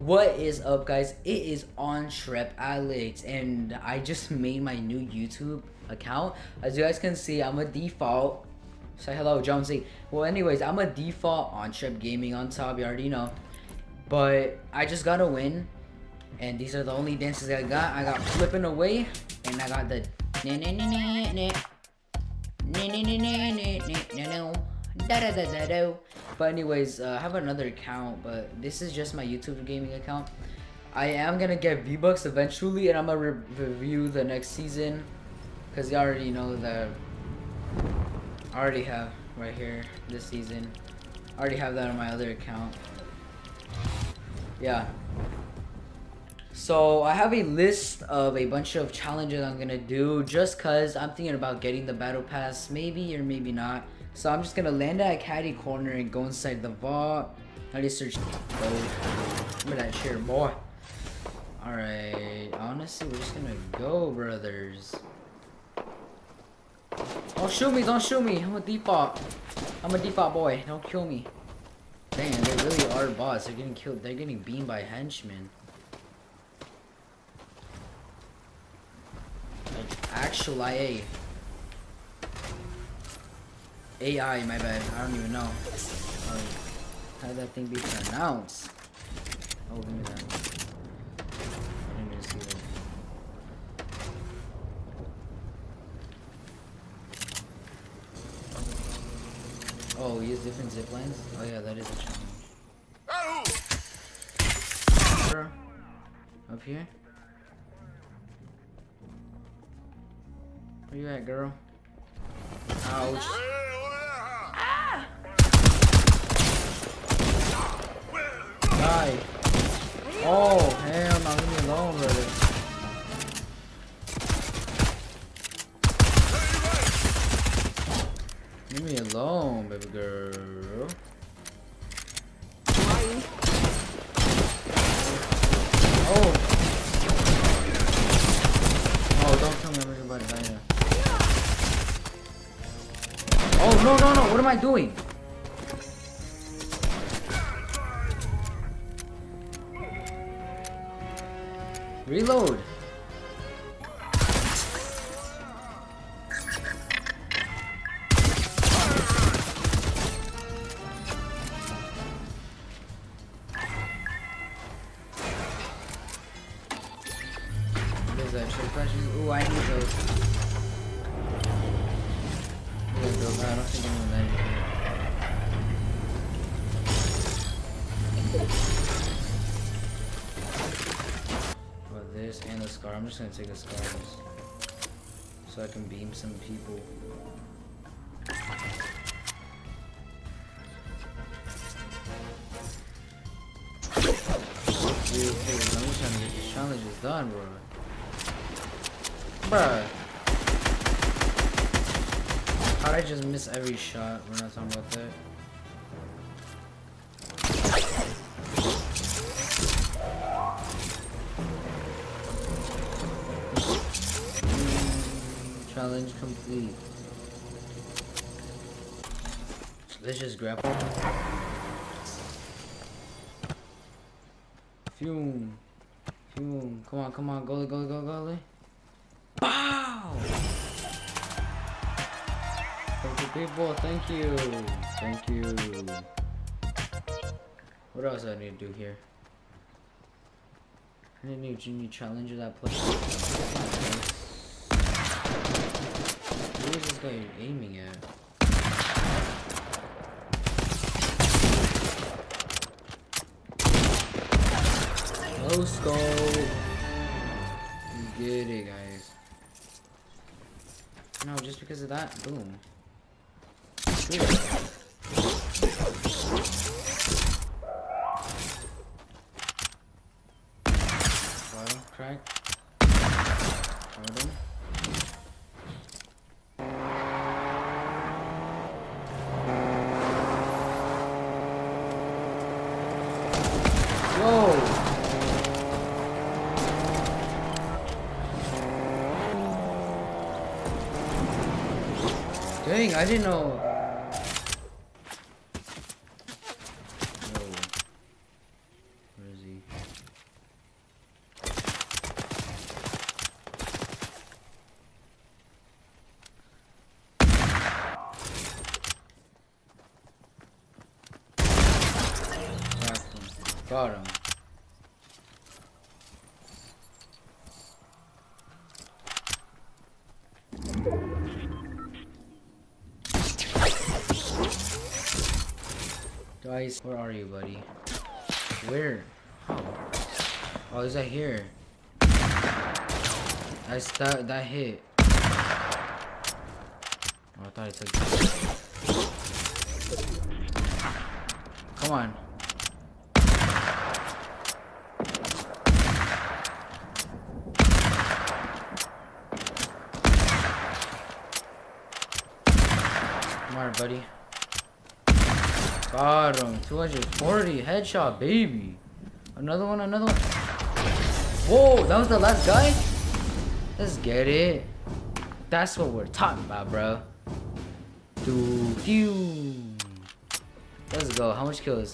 What is up, guys? It is Entrep Alex, and I just made my new YouTube account. As you guys can see, I'm a default. Say hello, Jonesy. Well, anyways, I'm a default Entrep Gaming on top. You already know. But I just got to win, and these are the only dances I got. I got flipping away, and I got the. But anyways, uh, I have another account, but this is just my YouTube gaming account. I am gonna get V-Bucks eventually, and I'm gonna re review the next season. Because you already know that I already have right here this season. I already have that on my other account. Yeah. So I have a list of a bunch of challenges I'm gonna do just cause I'm thinking about getting the battle pass maybe or maybe not. So I'm just gonna land at a Catty Corner and go inside the vault. I just search oh, remember that chair boy. Alright, honestly we're just gonna go brothers. Don't shoot me, don't shoot me. I'm a default. I'm a default boy. Don't kill me. Dang, they really are bots. They're getting killed. They're getting beamed by henchmen. Like, actual IA. AI, my bad. I don't even know. How did that thing be pronounced? Oh, give me that. I didn't see that. Oh, use different zip lines? Oh yeah, that is a challenge. Up here? Where you at, girl? Ouch. Die. Oh, hell no, leave me alone, brother. Leave me alone, baby girl. Oh. Oh, don't tell me to die here. Oh, no, no, no, what am I doing? Reload. I need those. I don't think anyone landed and the scar. I'm just gonna take the scars. So I can beam some people. Dude, hey, I'm just trying to get this challenge is done, bro. Bruh. How'd I just miss every shot? We're not talking about that. Challenge. Let's just grapple. Fume. Fume. Come on, come on. Go, go, go, go. Wow! Thank you, people. Thank you. Thank you. What else I need to do here? Any new junior challenges I play? Who is this guy aiming at? Scope. You get it, guys. No, just because of that, boom. Bottom crack. Bottom. Yo! Dang, I didn't know. Yo. Where is he? Got him. Guys, where are you, buddy? Where? Oh, is that here? That's that that hit. Oh, I thought it took. Come on. Come on, buddy. Got him. 240 headshot, baby. Another one, another one. Whoa, that was the last guy? Let's get it. That's what we're talking about, bro. Do, do. Let's go. How much kills?